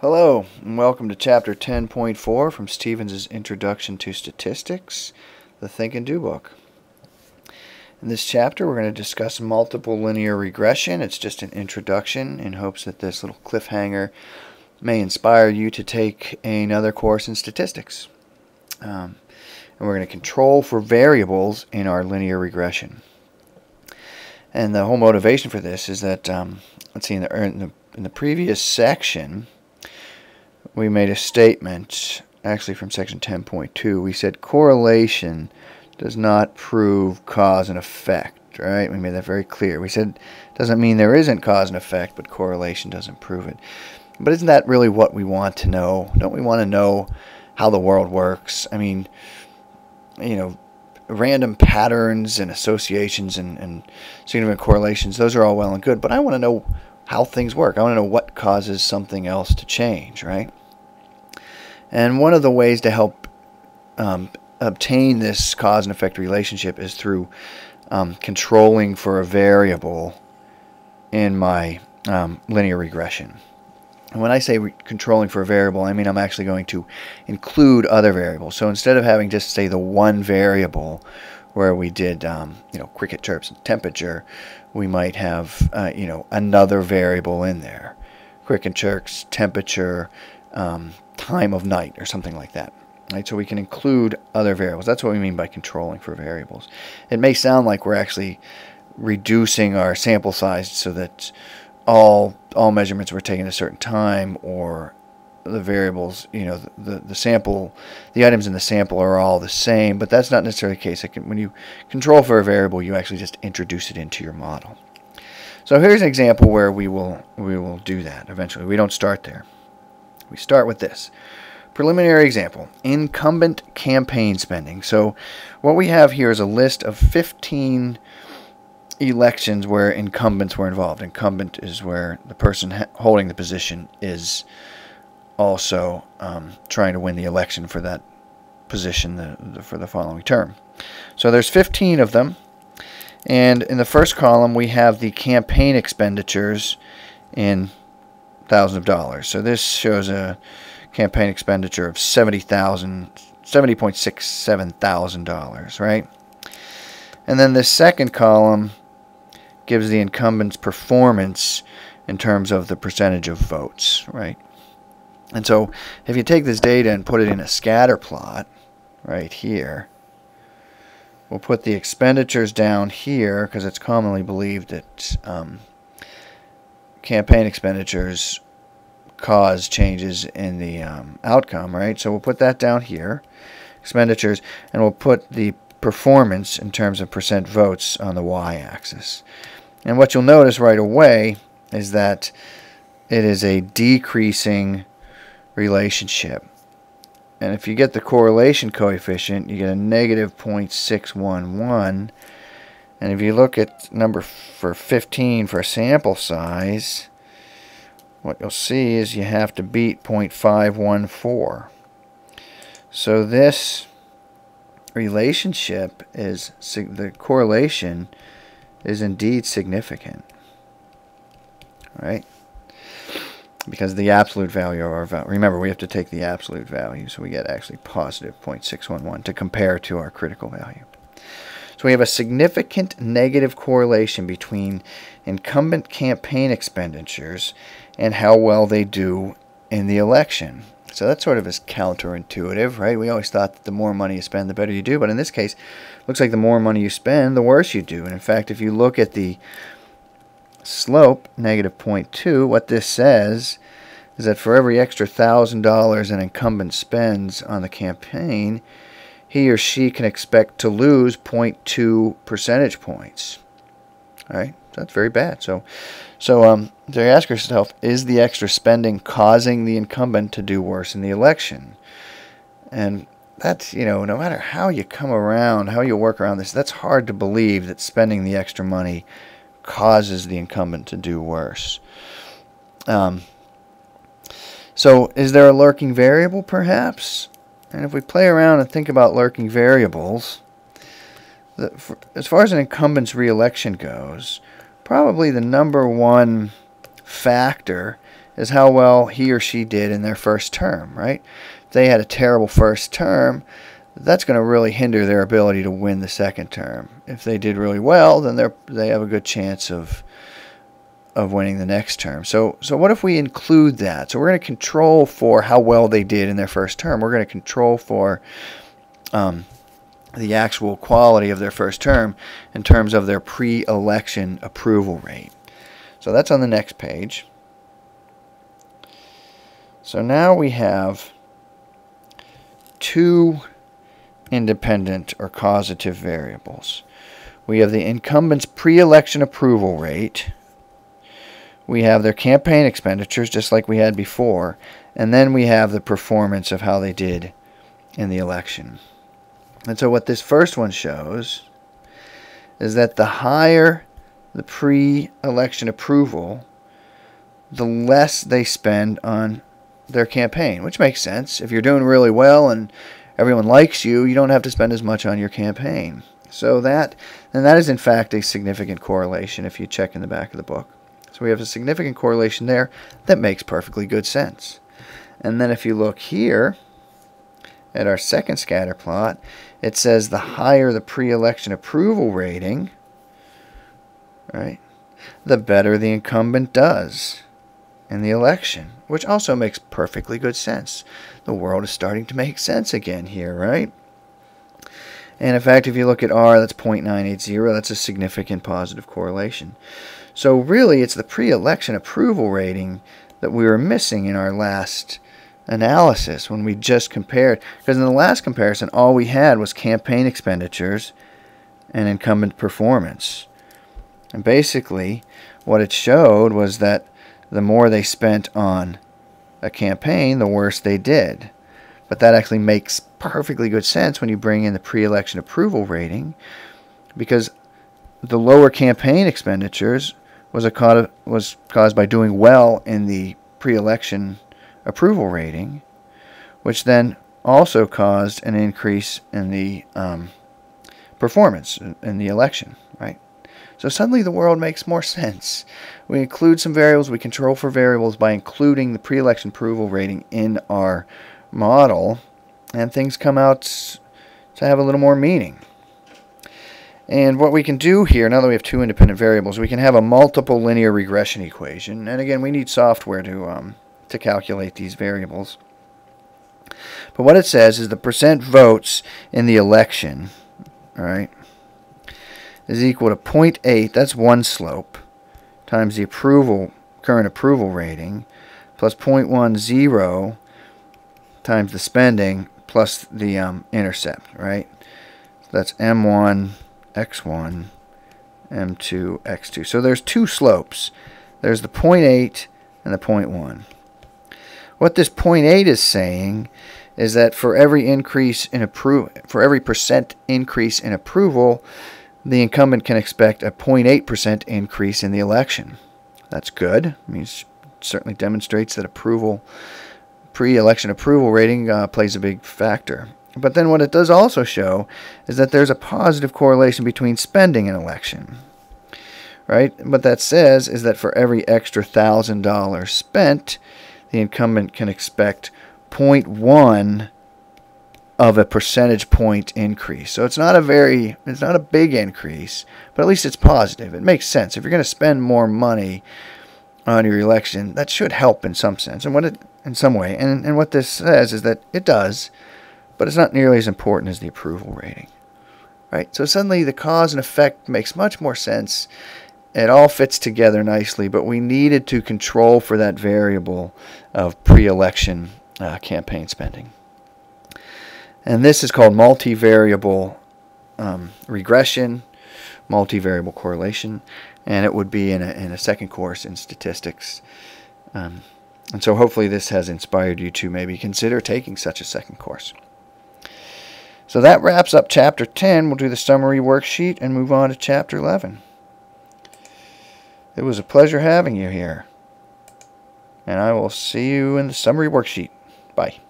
Hello, and welcome to Chapter 10.4 from Stevens' Introduction to Statistics, the Think and Do book. In this chapter, we're going to discuss multiple linear regression. It's just an introduction in hopes that this little cliffhanger may inspire you to take another course in statistics. Um, and we're going to control for variables in our linear regression. And the whole motivation for this is that, um, let's see, in the, in the, in the previous section, we made a statement, actually from section 10.2. We said correlation does not prove cause and effect, right? We made that very clear. We said doesn't mean there isn't cause and effect, but correlation doesn't prove it. But isn't that really what we want to know? Don't we want to know how the world works? I mean, you know, random patterns and associations and, and significant correlations, those are all well and good, but I want to know how things work. I want to know what causes something else to change, right? And one of the ways to help um, obtain this cause and effect relationship is through um, controlling for a variable in my um, linear regression. And when I say controlling for a variable, I mean I'm actually going to include other variables. So instead of having just say the one variable where we did um, you know cricket chirps and temperature, we might have uh, you know another variable in there, cricket chirps, temperature, um, time of night or something like that. Right, so we can include other variables. That's what we mean by controlling for variables. It may sound like we're actually reducing our sample size so that all all measurements were taken at a certain time or the variables, you know, the, the, the, sample, the items in the sample are all the same, but that's not necessarily the case. Can, when you control for a variable, you actually just introduce it into your model. So here's an example where we will we will do that eventually. We don't start there. We start with this. Preliminary example, incumbent campaign spending. So what we have here is a list of 15 elections where incumbents were involved. Incumbent is where the person holding the position is also um, trying to win the election for that position the, the, for the following term. So there's 15 of them. And in the first column, we have the campaign expenditures in thousands of dollars. So this shows a campaign expenditure of seventy thousand, seventy point six seven thousand dollars, right? And then the second column gives the incumbent's performance in terms of the percentage of votes, right? And so if you take this data and put it in a scatter plot right here, we'll put the expenditures down here because it's commonly believed that um, campaign expenditures cause changes in the um, outcome, right? So we'll put that down here, expenditures, and we'll put the performance in terms of percent votes on the y-axis. And what you'll notice right away is that it is a decreasing relationship. And if you get the correlation coefficient, you get a negative 0.611. And if you look at number for 15 for sample size, what you'll see is you have to beat 0.514. So this relationship is, the correlation is indeed significant. Right? Because the absolute value of our value, remember we have to take the absolute value, so we get actually positive 0.611 to compare to our critical value. So we have a significant negative correlation between incumbent campaign expenditures and how well they do in the election. So that sort of is counterintuitive, right? We always thought that the more money you spend, the better you do. But in this case, looks like the more money you spend, the worse you do. And in fact, if you look at the slope, negative 0.2, what this says is that for every extra $1,000 an incumbent spends on the campaign, he or she can expect to lose 0.2 percentage points. All right, that's very bad. So, so um, so you ask yourself, is the extra spending causing the incumbent to do worse in the election? And that's, you know, no matter how you come around, how you work around this, that's hard to believe that spending the extra money causes the incumbent to do worse. Um, so, is there a lurking variable, perhaps? And if we play around and think about lurking variables, the, for, as far as an incumbent's reelection goes, probably the number one factor is how well he or she did in their first term, right? If they had a terrible first term, that's going to really hinder their ability to win the second term. If they did really well, then they they have a good chance of of winning the next term. So so what if we include that? So we're going to control for how well they did in their first term. We're going to control for um, the actual quality of their first term in terms of their pre-election approval rate. So that's on the next page. So now we have two independent or causative variables. We have the incumbent's pre-election approval rate. We have their campaign expenditures, just like we had before. And then we have the performance of how they did in the election. And so what this first one shows is that the higher the pre-election approval, the less they spend on their campaign, which makes sense. If you're doing really well and everyone likes you, you don't have to spend as much on your campaign. So that, and that is in fact a significant correlation if you check in the back of the book. So we have a significant correlation there that makes perfectly good sense. And then if you look here at our second scatter plot, it says the higher the pre-election approval rating, right, the better the incumbent does in the election, which also makes perfectly good sense. The world is starting to make sense again here, right? And in fact, if you look at R, that's 0.980. That's a significant positive correlation. So really, it's the pre-election approval rating that we were missing in our last analysis when we just compared. Because in the last comparison, all we had was campaign expenditures and incumbent performance. And basically, what it showed was that the more they spent on a campaign, the worse they did. But that actually makes perfectly good sense when you bring in the pre-election approval rating because the lower campaign expenditures was a was caused by doing well in the pre-election approval rating, which then also caused an increase in the um, performance in the election, right? So suddenly the world makes more sense. We include some variables, we control for variables by including the pre-election approval rating in our model, and things come out to have a little more meaning. And what we can do here, now that we have two independent variables, we can have a multiple linear regression equation. And again, we need software to, um, to calculate these variables. But what it says is the percent votes in the election, all right, is equal to 0.8, that's one slope, times the approval current approval rating, plus 0.10 times the spending plus the um, intercept, right? So that's M1, X1, M2, X2. So there's two slopes. There's the 0.8 and the 0.1. What this 0.8 is saying is that for every increase in approval, for every percent increase in approval, the incumbent can expect a 0.8% increase in the election. That's good. I mean, it certainly demonstrates that approval, pre-election approval rating uh, plays a big factor. But then what it does also show is that there's a positive correlation between spending and election. Right? What that says is that for every extra $1,000 spent, the incumbent can expect 0.1 of a percentage point increase. So it's not a very, it's not a big increase, but at least it's positive. It makes sense. If you're going to spend more money on your election, that should help in some sense, and what it, in some way. And, and what this says is that it does, but it's not nearly as important as the approval rating. Right? So suddenly the cause and effect makes much more sense. It all fits together nicely, but we needed to control for that variable of pre-election uh, campaign spending. And this is called multivariable um, regression, multivariable correlation, and it would be in a, in a second course in statistics. Um, and so hopefully this has inspired you to maybe consider taking such a second course. So that wraps up Chapter 10. We'll do the summary worksheet and move on to Chapter 11. It was a pleasure having you here. And I will see you in the summary worksheet. Bye.